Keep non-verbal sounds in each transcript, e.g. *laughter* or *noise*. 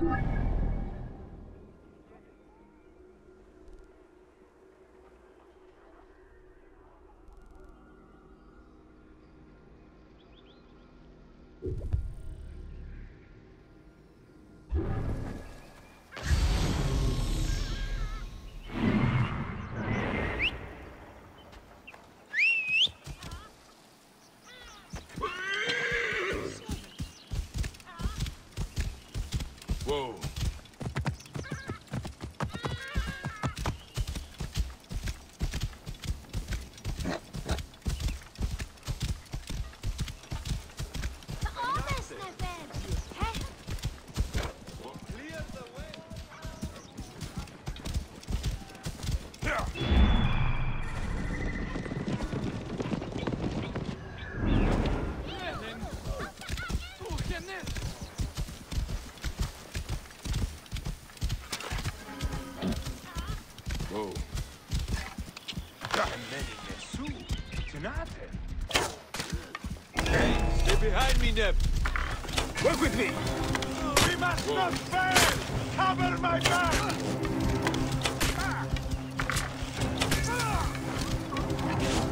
Whoa. Behind me, Neb. Work with me! We must not fail! Cover my back! Whoa.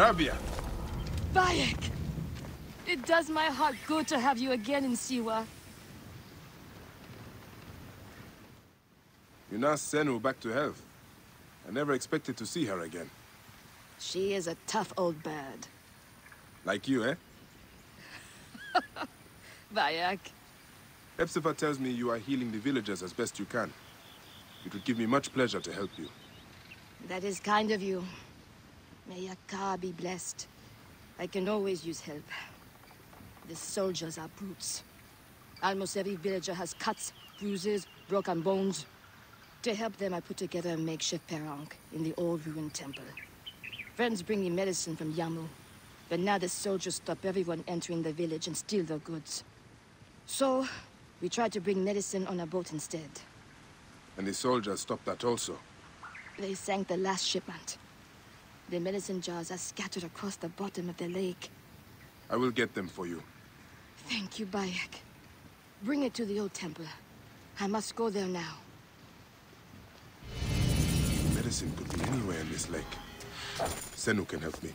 Rabia! Bayek! It does my heart good to have you again in Siwa. You nursed Senu back to health. I never expected to see her again. She is a tough old bird. Like you, eh? *laughs* Bayek. Epsifa tells me you are healing the villagers as best you can. It would give me much pleasure to help you. That is kind of you. May your ka be blessed. I can always use help. The soldiers are brutes. Almost every villager has cuts, bruises, broken bones. To help them, I put together a makeshift perank in the old ruined temple. Friends bring me medicine from Yamu. But now the soldiers stop everyone entering the village and steal their goods. So, we tried to bring medicine on a boat instead. And the soldiers stopped that also. They sank the last shipment. The medicine jars are scattered across the bottom of the lake. I will get them for you. Thank you, Bayek. Bring it to the old temple. I must go there now. Medicine could be anywhere in this lake. Senu can help me.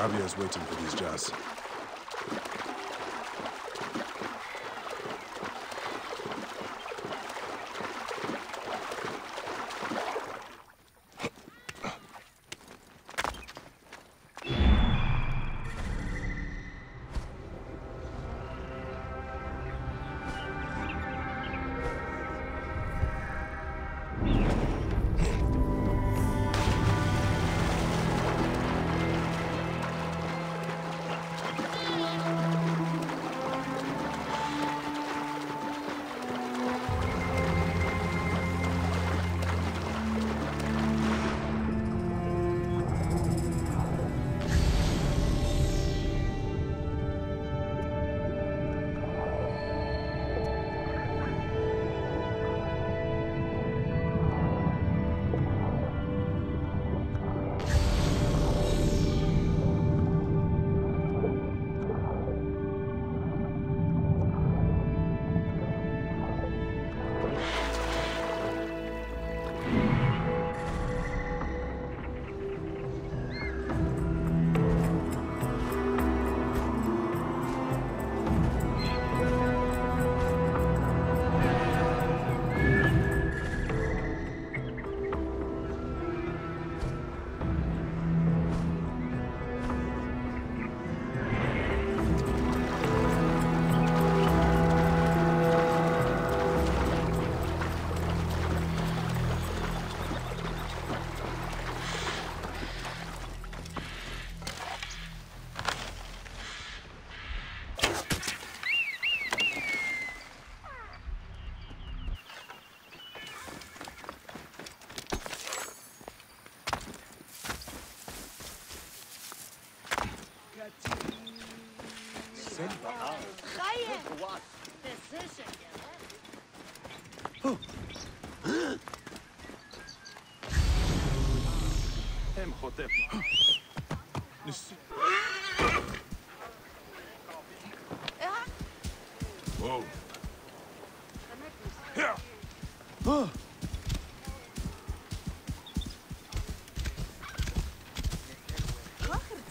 Rabia is waiting for these jars.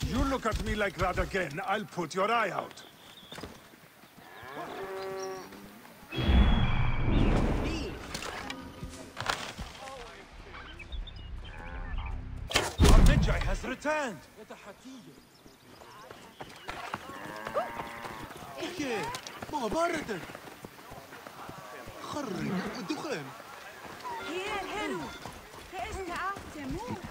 You look at me like that again, I'll put your eye out. has returned. Okay, مغامرة. خرج الدخان. هي الهلو. فإستعى تموت.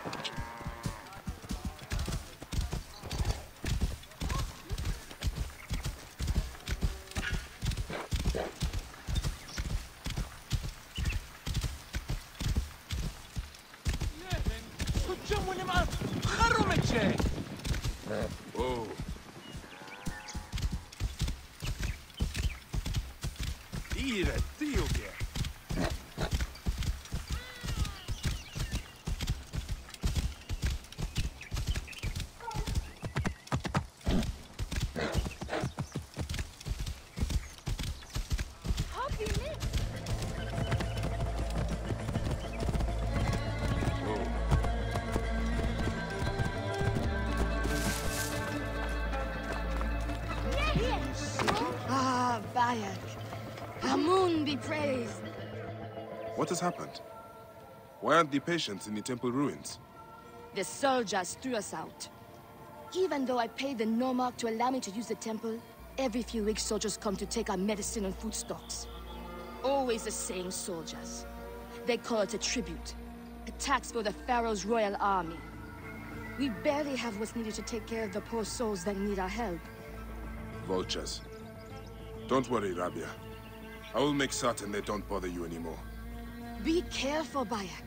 Whoa. Be praised. What has happened? Why aren't the patients in the temple ruins? The soldiers threw us out. Even though I paid the Nomarch to allow me to use the temple, every few weeks soldiers come to take our medicine and food stocks. Always the same soldiers. They call it a tribute. A tax for the Pharaoh's royal army. We barely have what's needed to take care of the poor souls that need our help. Vultures. Don't worry, Rabia. I will make certain they don't bother you anymore. Be careful, Bayek.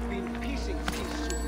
I've been piecing peace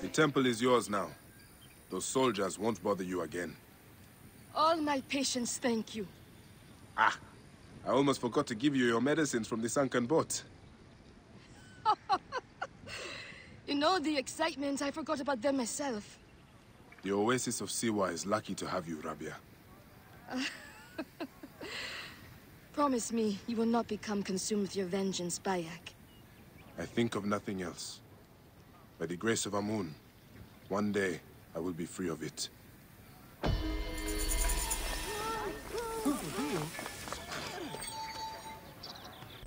The temple is yours now. Those soldiers won't bother you again. All my patients thank you. Ah! I almost forgot to give you your medicines from the sunken boat. *laughs* In all the excitement, I forgot about them myself. The Oasis of Siwa is lucky to have you, Rabia. *laughs* Promise me you will not become consumed with your vengeance, Bayek. I think of nothing else. By the grace of Amun, one day I will be free of it.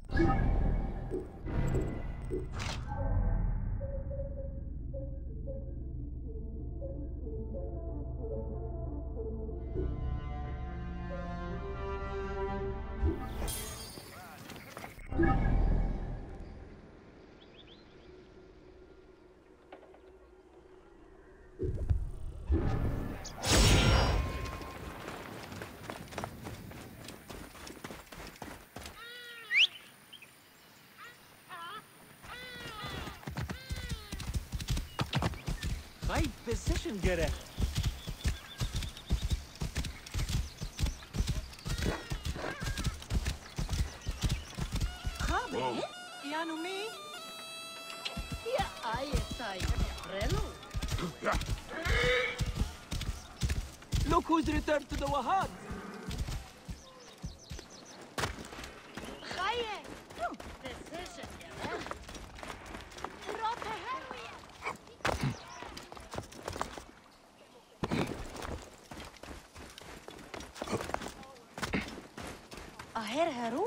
Right position, Gere. Come, Yanu me? Ja, Relu. *laughs* Look who's returned to the Wahad. Gaie! Hmm. Decision, Rote Aher heru?